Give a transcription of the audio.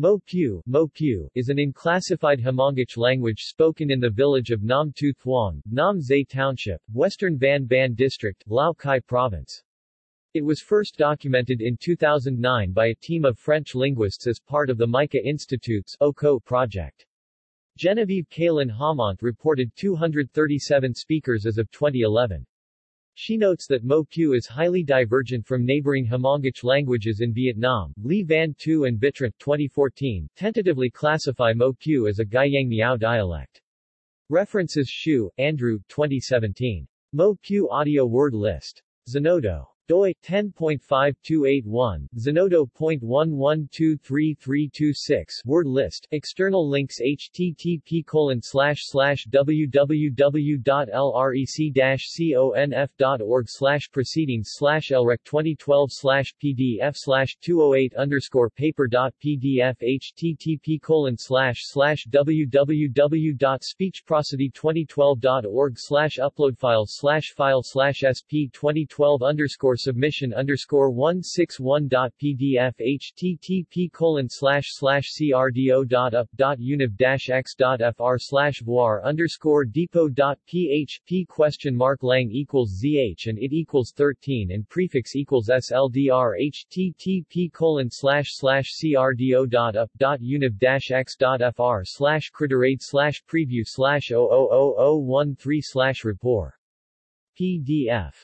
Mo Mo is an unclassified Hmongic language spoken in the village of Nam Tu Thuong, Nam Xe Township, Western Van Ban District, Lao Cai Province. It was first documented in 2009 by a team of French linguists as part of the MICA Institute's Au Co project. Genevieve Caelen-Haumont reported 237 speakers as of 2011. She notes that Mo Piu is highly divergent from neighboring Hmongic languages in Vietnam. Ly Van Tu and Vittrant 2014 tentatively classify Mo Piu as a Guiyang Miao dialect. References Hsiu, Andrew 2017. Mo Piu audio word list. Zenodo doi 10.5281 zenodo.1123326 word list external links http colon slash slash www.lrec-conf.org slash proceedings slash lrec 2012 slash pdf slash 208 underscore paper dot pdf http colon slash slash www.speechprosody2012.org slash upload file slash file slash sp 2012 underscore submission underscore 161.pdf http colon slash slash crdo dot up dot univ dash x dot fr slash voir underscore depot dot php question mark lang equals zh and it equals 13 and prefix equals sldr http colon slash slash crdo dot up dot univ dash x dot fr slash criterade slash preview slash 000013 slash rapport. PDF